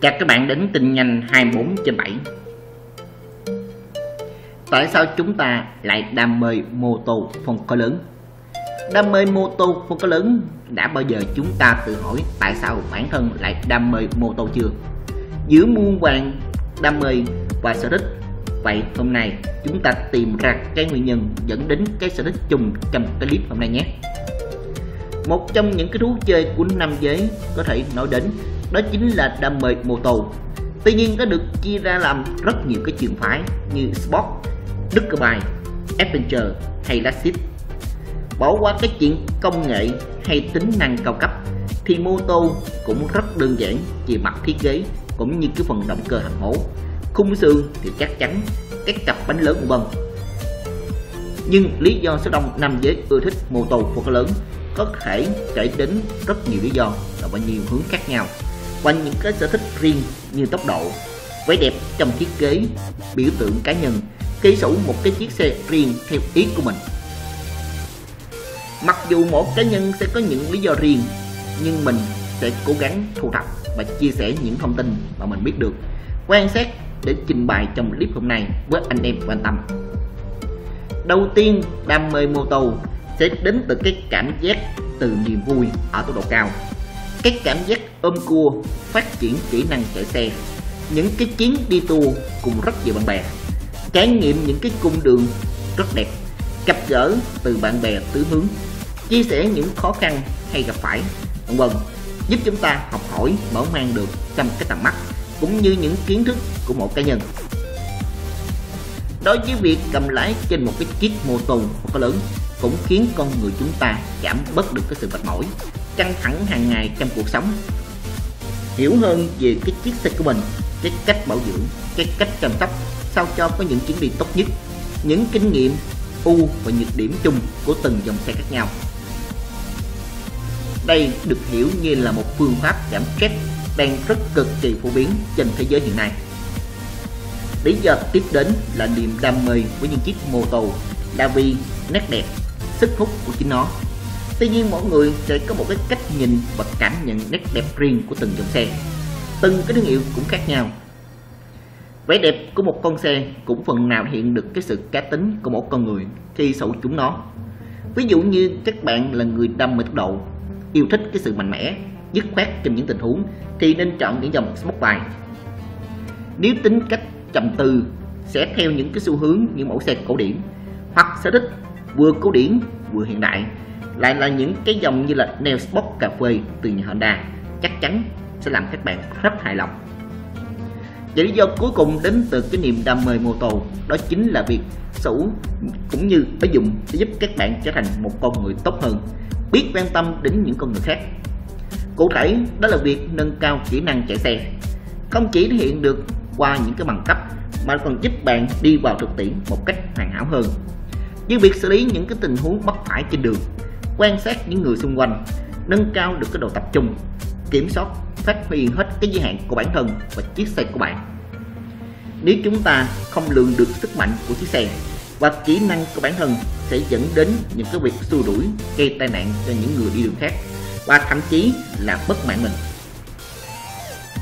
Chào các bạn đến tin nhanh 24 trên 7 Tại sao chúng ta lại đam mê mô tô phân khối lớn? Đam mê mô tô phân khối lớn đã bao giờ chúng ta tự hỏi tại sao bản thân lại đam mê mô tô chưa? Giữa muôn vàng đam mê và sở thích, Vậy hôm nay chúng ta tìm ra cái nguyên nhân dẫn đến cái sở thích chung trong cái clip hôm nay nhé Một trong những cái thú chơi của nam giới có thể nói đến đó chính là đam mê mô tô. Tuy nhiên nó được chia ra làm rất nhiều cái trường phái như Sport, Duckabike, Adventure hay Classic Bỏ qua cái chuyện công nghệ hay tính năng cao cấp thì mô tô cũng rất đơn giản về mặt thiết kế cũng như cái phần động cơ hàng hố khung xương thì chắc chắn các cặp bánh lớn vân nhưng lý do số đông nam giới ưa thích mô tô phân lớn có thể kể đến rất nhiều lý do và nhiêu hướng khác nhau quanh những cái sở thích riêng như tốc độ, vẻ đẹp trong thiết kế, biểu tượng cá nhân, ký sở một cái chiếc xe riêng theo ý của mình. Mặc dù mỗi cá nhân sẽ có những lý do riêng, nhưng mình sẽ cố gắng thu thập và chia sẻ những thông tin mà mình biết được, quan sát để trình bày trong clip hôm nay với anh em quan tâm. Đầu tiên, đam mê mô tô sẽ đến từ cái cảm giác từ niềm vui ở tốc độ cao cái cảm giác ôm cua phát triển kỹ năng chạy xe. Những cái chuyến đi tour cùng rất nhiều bạn bè. Trải nghiệm những cái cung đường rất đẹp, gặp gỡ từ bạn bè tứ hướng, chia sẻ những khó khăn hay gặp phải, vân vân. Giúp chúng ta học hỏi, mở mang được trong cái tầm mắt, cũng như những kiến thức của một cá nhân. Đối với việc cầm lái trên một cái chiếc mô tô một cái lớn cũng khiến con người chúng ta giảm bớt được cái sự mệt mỏi căng thẳng hàng ngày trong cuộc sống. Hiểu hơn về cái chiếc xe của mình, cái cách bảo dưỡng, cái cách chăm sóc, sao cho có những chuyến đi tốt nhất, những kinh nghiệm ưu và nhược điểm chung của từng dòng xe khác nhau. Đây được hiểu như là một phương pháp giảm stress đang rất cực kỳ phổ biến trên thế giới hiện nay. Lý do tiếp đến là niềm đam mê với những chiếc mô tô là vì nét đẹp, sức hút của chính nó. Tuy nhiên mỗi người sẽ có một cái cách nhìn và cảm nhận nét đẹp riêng của từng dòng xe. Từng cái thương hiệu cũng khác nhau. Vẻ đẹp của một con xe cũng phần nào hiện được cái sự cá tính của một con người khi sở chúng nó. Ví dụ như các bạn là người đam mê tốc độ Yêu thích cái sự mạnh mẽ, dứt khoát trong những tình huống Thì nên chọn những dòng Sportbike. Nếu tính cách trầm tư sẽ theo những cái xu hướng như mẫu xe cổ điển Hoặc sở thích vừa cổ điển vừa hiện đại lại là những cái dòng như là Nail Sport cà phê từ nhà Honda, chắc chắn sẽ làm các bạn rất hài lòng. Và lý do cuối cùng đến từ cái niềm đam mê mô tô, đó chính là việc sử cũng như ứng dụng sẽ giúp các bạn trở thành một con người tốt hơn, biết quan tâm đến những con người khác. Cụ thể, đó là việc nâng cao kỹ năng chạy xe. Không chỉ thể hiện được qua những cái bằng cấp, mà còn giúp bạn đi vào thực tiễn một cách hoàn hảo hơn. Như việc xử lý những cái tình huống bất phải trên đường quan sát những người xung quanh, nâng cao được cái độ tập trung, kiểm soát, phát huy hết cái giới hạn của bản thân và chiếc xe của bạn. Nếu chúng ta không lường được sức mạnh của chiếc xe và kỹ năng của bản thân sẽ dẫn đến những cái việc xua đuổi, gây tai nạn cho những người đi đường khác và thậm chí là bất mạng mình.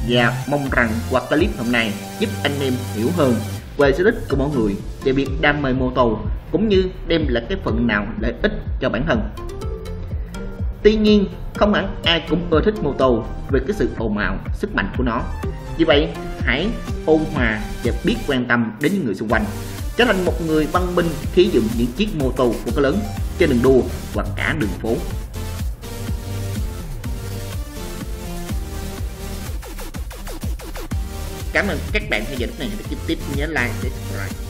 Và mong rằng qua clip hôm nay giúp anh em hiểu hơn về sở thích của mỗi người về việc đam mê mô tô, cũng như đem lại cái phần nào lợi ích cho bản thân. Tuy nhiên, không hẳn ai cũng ưa thích mô tô về cái sự ồn ào, sức mạnh của nó. Vì vậy, hãy ôn hòa và biết quan tâm đến những người xung quanh. Trở thành một người văn minh khi dùng những chiếc mô tô của cái lớn trên đường đua và cả đường phố. Cảm ơn các bạn theo dõi này. Hãy tiếp nhớ like để subscribe.